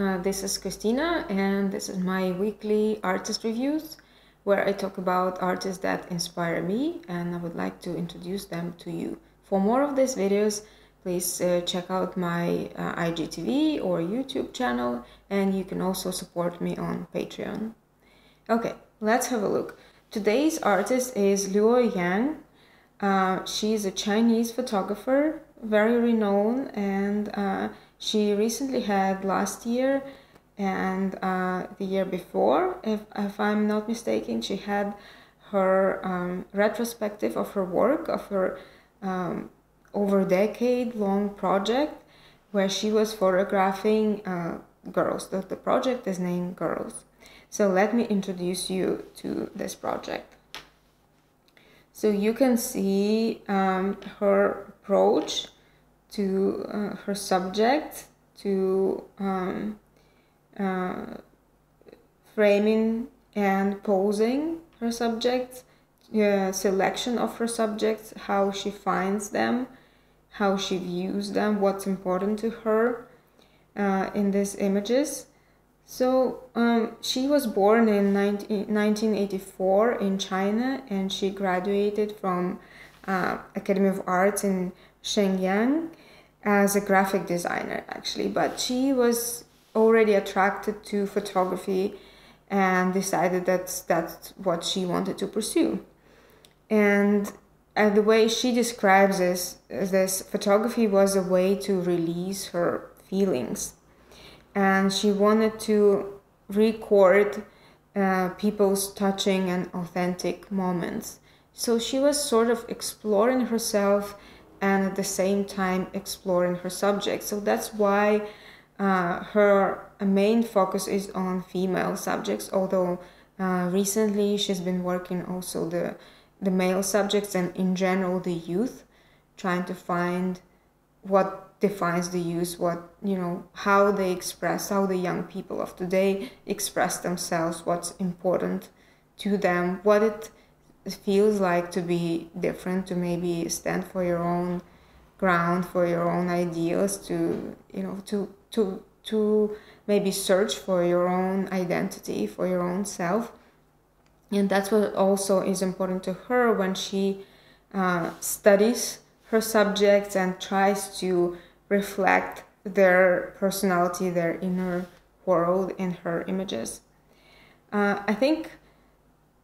Uh, this is Kristina, and this is my weekly artist reviews where I talk about artists that inspire me and I would like to introduce them to you. For more of these videos, please uh, check out my uh, IGTV or YouTube channel, and you can also support me on Patreon. Okay, let's have a look. Today's artist is Luo Yang. Uh, she's a Chinese photographer, very renowned, and uh, she recently had last year and uh, the year before, if, if I'm not mistaken, she had her um, retrospective of her work, of her um, over decade long project, where she was photographing uh, girls. The, the project is named Girls. So let me introduce you to this project. So you can see um, her approach to uh, her subject, to um, uh, framing and posing her subjects, uh, selection of her subjects, how she finds them, how she views them, what's important to her uh, in these images. So um, she was born in 19, 1984 in China and she graduated from uh, Academy of Arts in Shenyang as a graphic designer actually but she was already attracted to photography and decided that that's what she wanted to pursue. And uh, the way she describes this this photography was a way to release her feelings. And she wanted to record uh, people's touching and authentic moments. So she was sort of exploring herself and at the same time exploring her subject. So that's why uh, her main focus is on female subjects, although uh, recently she's been working also the the male subjects and in general the youth, trying to find what defines the youth, what you know, how they express, how the young people of today express themselves, what's important to them, what it feels like to be different, to maybe stand for your own ground, for your own ideals, to you know, to to to maybe search for your own identity, for your own self, and that's what also is important to her when she uh, studies her subjects and tries to reflect their personality, their inner world in her images. Uh, I think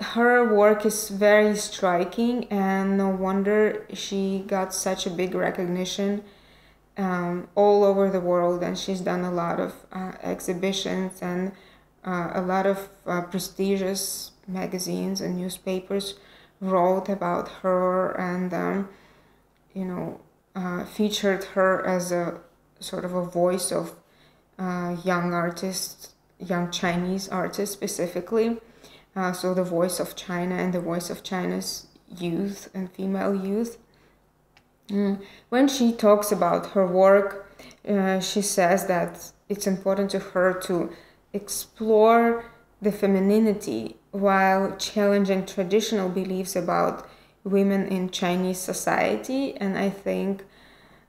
her work is very striking and no wonder she got such a big recognition um, all over the world and she's done a lot of uh, exhibitions and uh, a lot of uh, prestigious magazines and newspapers wrote about her and um, you know uh, featured her as a sort of a voice of uh, young artists young chinese artists specifically uh, so the voice of China and the voice of China's youth and female youth. Mm. When she talks about her work, uh, she says that it's important to her to explore the femininity while challenging traditional beliefs about women in Chinese society, and I think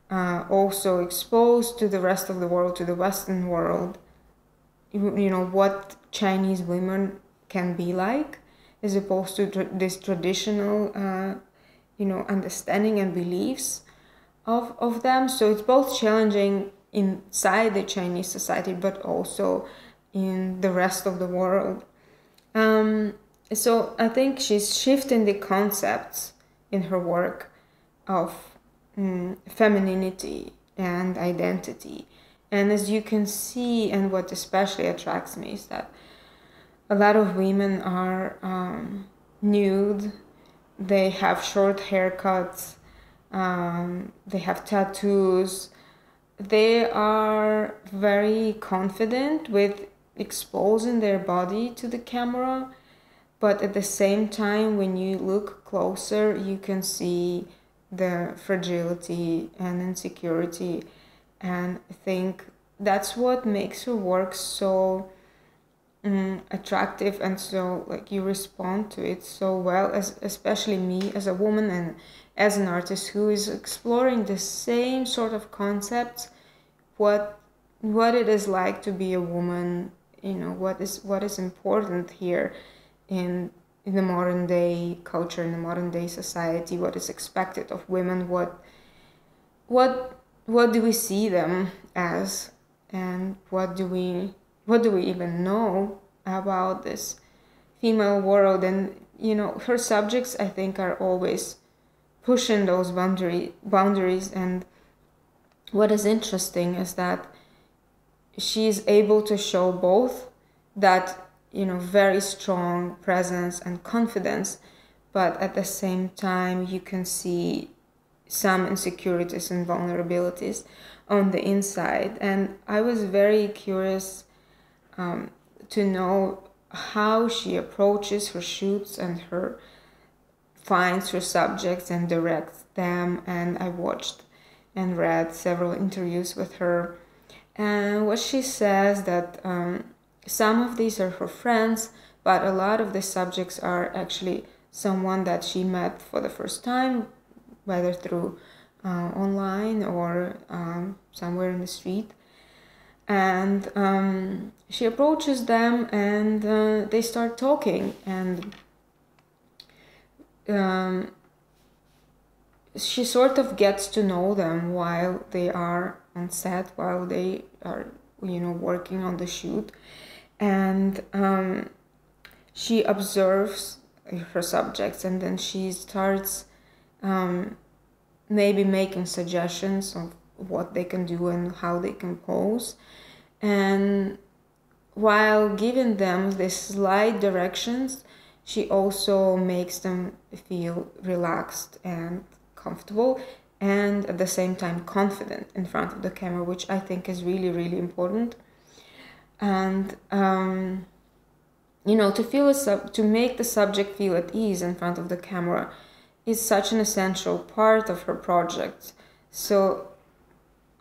uh, also exposed to the rest of the world, to the Western world, you, you know, what Chinese women can be like as opposed to this traditional uh, you know understanding and beliefs of, of them. So it's both challenging inside the chinese society but also in the rest of the world. Um, so i think she's shifting the concepts in her work of mm, femininity and identity. And as you can see and what especially attracts me is that a lot of women are um, nude. They have short haircuts. Um, they have tattoos. They are very confident with exposing their body to the camera. But at the same time when you look closer you can see the fragility and insecurity. And i think that's what makes her work so mm, attractive and so like you respond to it so well as especially me as a woman and as an artist who is exploring the same sort of concepts what what it is like to be a woman you know what is what is important here in in the modern day culture in the modern day society what is expected of women what what what do we see them as and what do we what do we even know about this female world? And you know her subjects i think are always pushing those boundary boundaries. And what is interesting is that she is able to show both that you know very strong presence and confidence but at the same time you can see some insecurities and vulnerabilities on the inside. And i was very curious um, to know how she approaches her shoots and her finds her subjects and directs them and i watched and read several interviews with her and what she says that um, some of these are her friends, but a lot of the subjects are actually someone that she met for the first time, whether through uh, online or um, somewhere in the street. And um, she approaches them and uh, they start talking and um, she sort of gets to know them while they are on set while they are you know working on the shoot. And um, she observes her subjects and then she starts um, maybe making suggestions of what they can do and how they can pose and while giving them these slight directions she also makes them feel relaxed and comfortable and at the same time confident in front of the camera, which I think is really, really important. And um, you know, to feel a sub- to make the subject feel at ease in front of the camera is such an essential part of her project. So,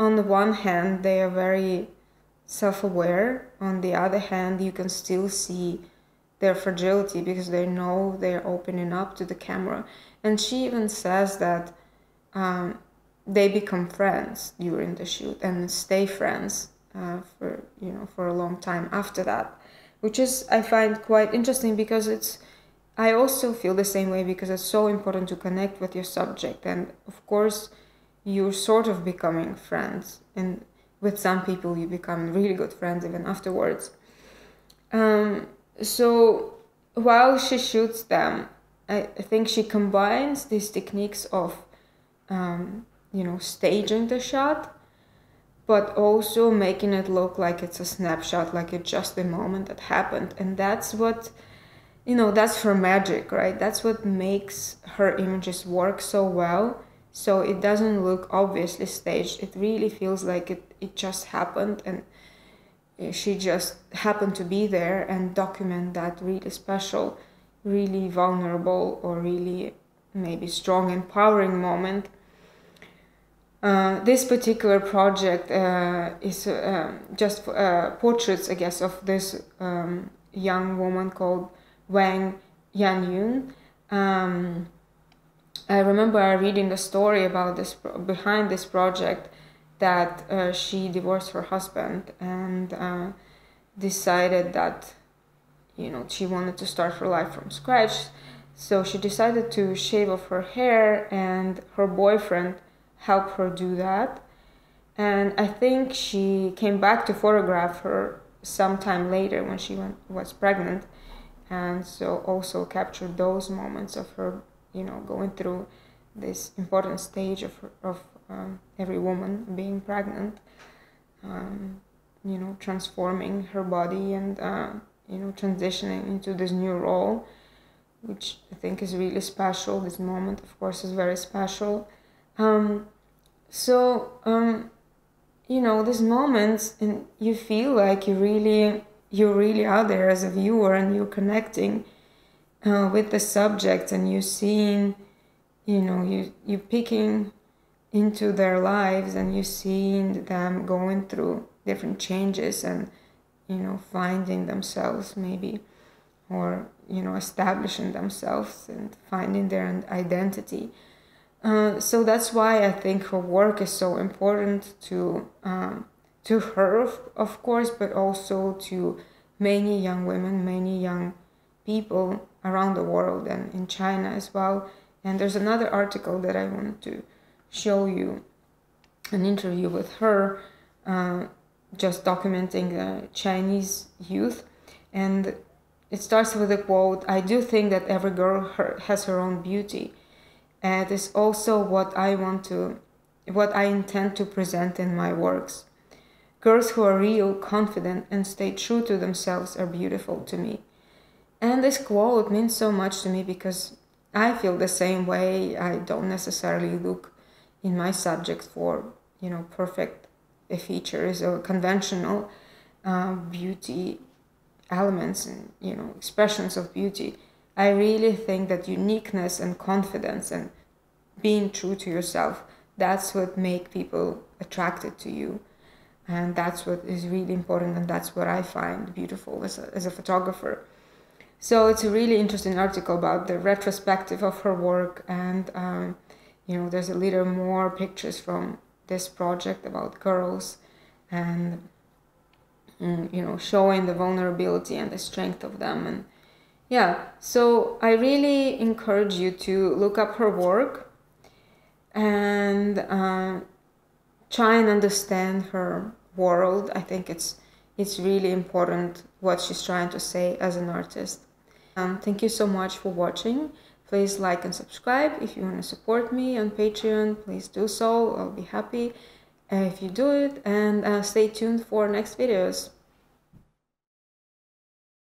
on the one hand, they are very self-aware. On the other hand, you can still see their fragility because they know they're opening up to the camera. And she even says that um, they become friends during the shoot and stay friends uh, for you know for a long time after that, which is I find quite interesting because it's I also feel the same way because it's so important to connect with your subject and of course you're sort of becoming friends and with some people you become really good friends even afterwards. Um, so while she shoots them, I, think she combines these techniques of um, you know staging the shot but also making it look like it's a snapshot like it's just the moment that happened. And that's what you know that's her magic right? That's what makes her images work so well so it doesn't look obviously staged it really feels like it, it just happened and she just happened to be there and document that really special really vulnerable or really maybe strong empowering moment uh, this particular project uh, is uh, just uh, portraits, I guess, of this um, young woman called Wang Yanyun. Um, I remember reading a story about this behind this project that uh, she divorced her husband and uh, decided that you know she wanted to start her life from scratch. So she decided to shave off her hair, and her boyfriend helped her do that. And I think she came back to photograph her sometime later when she went, was pregnant. And so also captured those moments of her, you know, going through this important stage of, of um, every woman being pregnant, um, you know, transforming her body and, uh, you know, transitioning into this new role, which I think is really special. This moment, of course, is very special. Um, so, um, you know, these moments, and you feel like you really, you really are there as a viewer, and you're connecting uh, with the subject, and you're seeing, you know, you you picking into their lives, and you're seeing them going through different changes, and you know, finding themselves maybe, or you know, establishing themselves and finding their identity. Uh, so that's why I think her work is so important to um, to her, of course, but also to many young women, many young people around the world and in China as well. And there's another article that I want to show you an interview with her, uh, just documenting the Chinese youth. And it starts with a quote I do think that every girl has her own beauty. And it's also what I want to, what I intend to present in my works. Girls who are real, confident, and stay true to themselves are beautiful to me. And this quote means so much to me because I feel the same way. I don't necessarily look in my subjects for, you know, perfect features or conventional uh, beauty elements and, you know, expressions of beauty. I really think that uniqueness and confidence and being true to yourself, that's what make people attracted to you. And that's what is really important and that's what I find beautiful as a, as a photographer. So it's a really interesting article about the retrospective of her work, and um, you know, there's a little more pictures from this project about girls, and mm, you know, showing the vulnerability and the strength of them, and yeah. So I really encourage you to look up her work and uh, try and understand her world. I think it's it's really important what she's trying to say as an artist. Um, thank you so much for watching. Please like and subscribe. If you want to support me on Patreon, please do so. I'll be happy if you do it. And uh, stay tuned for next videos.